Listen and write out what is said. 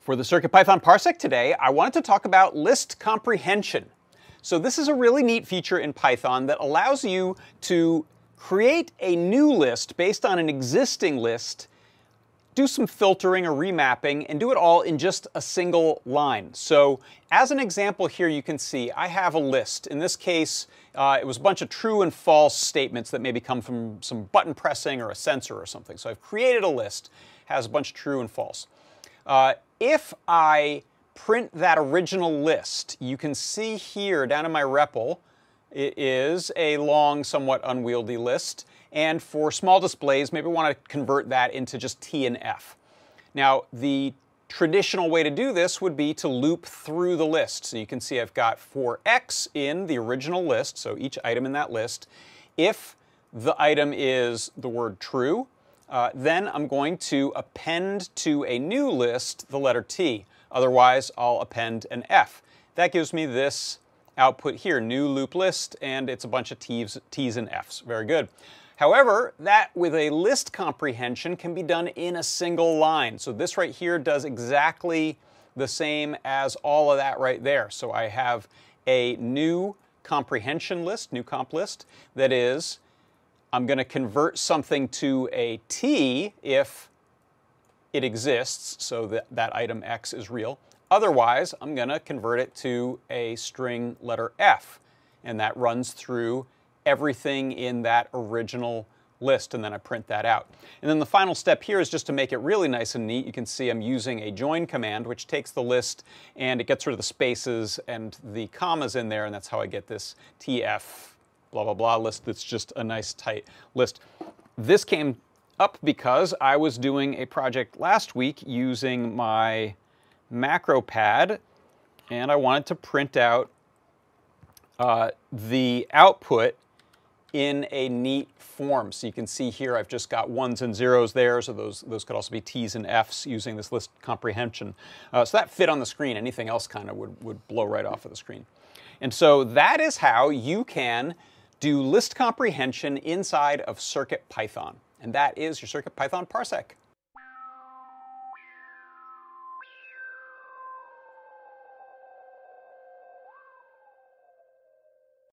For the CircuitPython Parsec today, I wanted to talk about list comprehension. So this is a really neat feature in Python that allows you to create a new list based on an existing list, do some filtering or remapping, and do it all in just a single line. So as an example here, you can see I have a list. In this case, uh, it was a bunch of true and false statements that maybe come from some button pressing or a sensor or something. So I've created a list, has a bunch of true and false. Uh, if I print that original list, you can see here down in my REPL, it is a long, somewhat unwieldy list. And for small displays, maybe we want to convert that into just T and F. Now, the traditional way to do this would be to loop through the list. So you can see I've got for X in the original list, so each item in that list. If the item is the word true, uh, then I'm going to append to a new list the letter T. Otherwise, I'll append an F. That gives me this output here, new loop list, and it's a bunch of T's, T's and F's. Very good. However, that with a list comprehension can be done in a single line. So this right here does exactly the same as all of that right there. So I have a new comprehension list, new comp list, that is, I'm going to convert something to a T if it exists, so that that item X is real. Otherwise, I'm going to convert it to a string letter F, and that runs through everything in that original list, and then I print that out. And then the final step here is just to make it really nice and neat. You can see I'm using a join command, which takes the list and it gets rid of the spaces and the commas in there, and that's how I get this TF blah, blah, blah list that's just a nice tight list. This came up because I was doing a project last week using my MacroPad and I wanted to print out uh, the output in a neat form. So you can see here I've just got ones and zeros there, so those, those could also be T's and F's using this list comprehension. Uh, so that fit on the screen. Anything else kind of would, would blow right off of the screen. And so that is how you can do list comprehension inside of CircuitPython. And that is your CircuitPython Parsec.